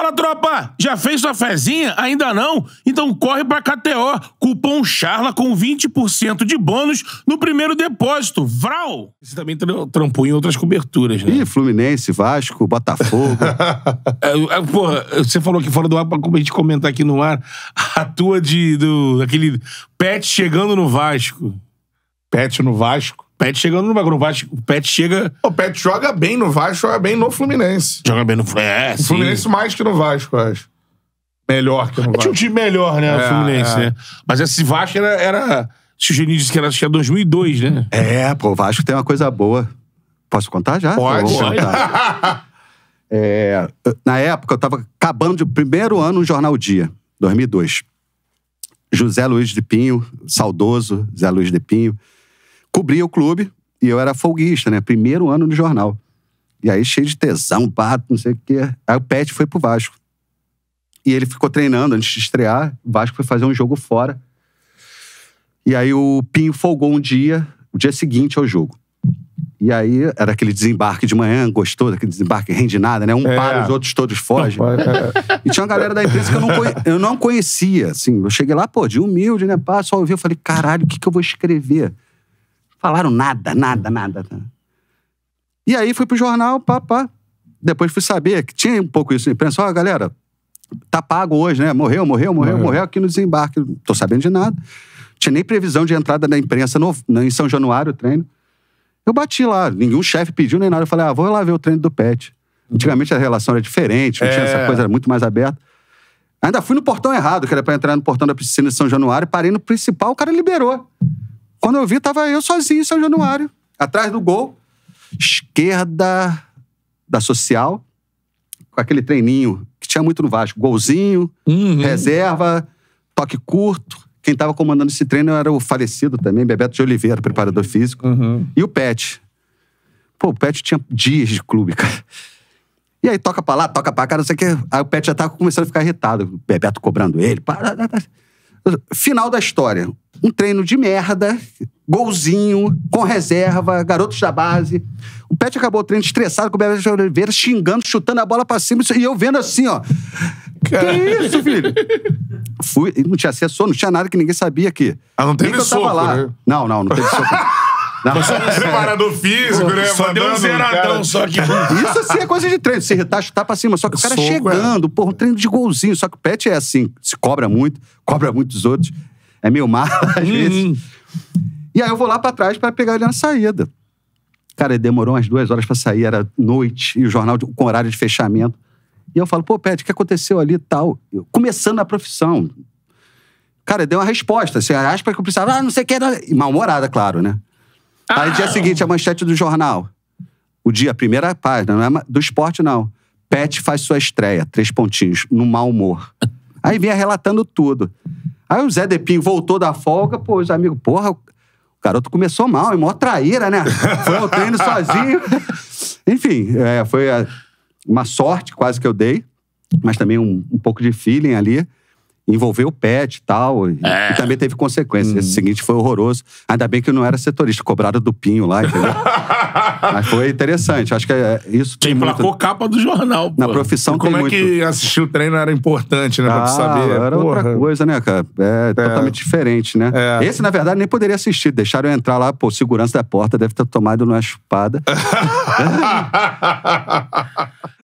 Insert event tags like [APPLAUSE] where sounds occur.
Fala, tropa! Já fez sua fezinha? Ainda não? Então corre pra KTO. Cupom CHARLA com 20% de bônus no primeiro depósito. Vral! Você também tra- trampou em outras coberturas, né? Ih, Fluminense, Vasco, Botafogo. [LAUGHS] É, é, porra, você falou aqui fora do ar pra a gente comentar aqui no ar a tua de, do, daquele Pet chegando no Vasco. Pet no Vasco. Pet chegando no Vasco. Vasco, o Pet chega. O Pet joga bem no Vasco, joga bem no Fluminense. Joga bem no. É, O sim. Fluminense mais que no Vasco, eu acho. Melhor que no Tinha um Vasco. time melhor, né? o É, Fluminense, é. né? Mas esse Vasco era. era se o Juninho disse que era, acho que era 2002, né? é, pô, o Vasco tem uma coisa boa. Posso contar já? Pode. Contar. [LAUGHS] É, na época, eu tava acabando de primeiro ano no Jornal Dia, 2002. José Luiz de Pinho, saudoso Zé Luiz de Pinho, cobria o clube e eu era folguista, né? Primeiro ano no jornal. E aí, cheio de tesão, bato, não sei o quê. Aí o Pet foi pro Vasco. E ele ficou treinando antes de estrear. O Vasco foi fazer um jogo fora. E aí o Pinho folgou um dia, o dia seguinte ao jogo. E aí era aquele desembarque de manhã, gostou daquele desembarque, rende nada, né? Um É. para, os outros todos fogem. É, E tinha uma galera da imprensa que eu não, conhe- eu não conhecia, assim. Eu cheguei lá, pô, de humilde, né? Pá, só ouvi, eu falei, caralho, o que, que eu vou escrever? Falaram nada, nada, nada. nada. E aí fui pro jornal, pá, pá. Depois fui saber que tinha um pouco isso na imprensa. Ó, galera, tá pago hoje, né? Morreu, morreu, morreu, Morreu. morreu aqui no desembarque. Não tô sabendo de nada. Tinha nem previsão de entrada da imprensa no, em São Januário, o treino. Eu bati lá, nenhum chefe pediu nem nada. Eu falei, ah, vou lá ver o treino do Pet. Antigamente a relação era diferente, não tinha É. essa coisa, era muito mais aberta. Ainda fui no portão errado, que era pra entrar no portão da piscina de São Januário, parei no principal, o cara liberou. Quando eu vi, tava eu sozinho em São Januário, atrás do gol, esquerda da social, com aquele treininho que tinha muito no Vasco, golzinho, Uhum. reserva, toque curto. Quem tava comandando esse treino era o falecido também, Bebeto de Oliveira, preparador físico. Uhum. E o Pet. Pô, o Pet tinha dias de clube, cara. E aí toca pra lá, toca pra cá, não sei o quê. Aí o Pet já tava começando a ficar irritado. O Bebeto cobrando ele. Final da história. Um treino de merda, golzinho, com reserva, garotos da base. O Pet acabou o treino estressado com o Bebeto de Oliveira, xingando, chutando a bola pra cima. E eu vendo assim, ó. Que isso, filho? Fui, não tinha assessor, não tinha nada que ninguém sabia aqui. Ah, não teve Nem que eu tava soco, lá. né? Não, não, não teve soco. [LAUGHS] Não. Preparador físico, né? Só deu um zeradão, cara. só que. Isso assim é coisa de treino, se irritar, chutar pra cima. Só que o cara Soco, chegando, porra, um treino de golzinho. Só que o Pet é assim, se cobra muito, cobra muito dos outros. É meio mal, [LAUGHS] às vezes. E aí eu vou lá pra trás pra pegar ele na saída. Cara, demorou umas duas horas pra sair, era noite, e o jornal de- com horário de fechamento. E eu falo, pô, Pet, o que aconteceu ali e tal? Eu, começando a profissão. Cara, deu uma resposta. Você acha que eu precisava, ah, não sei o que. era- Mal-humorada, claro, né? Aí, dia seguinte, a manchete do jornal. O dia, a primeira página, não é do esporte, não. Pet faz sua estreia, três pontinhos, no mau humor. Aí vinha relatando tudo. Aí o Zé Depinho voltou da folga, pô, os amigos, porra, o garoto começou mal, é mó traíra, né? Foi ao treino [LAUGHS] sozinho. Enfim, é, foi é, uma sorte quase que eu dei, mas também um, um pouco de feeling ali. Envolveu o pet e tal. E, e também teve consequências. Esse seguinte foi horroroso. Ainda bem que eu não era setorista, cobraram do Pinho lá, entendeu? [LAUGHS] Mas foi interessante. Acho que é, isso Você tem muito- emplacou capa do jornal, pô. Na profissão Como tem é muito... que assistir o treino era importante, né? Pra Ah, tu saber. era outra Porra. coisa, né, cara? É, totalmente diferente, né? É. Esse, na verdade, nem poderia assistir. Deixaram eu entrar lá, pô, segurança da porta deve ter tomado uma chupada. [LAUGHS] [LAUGHS]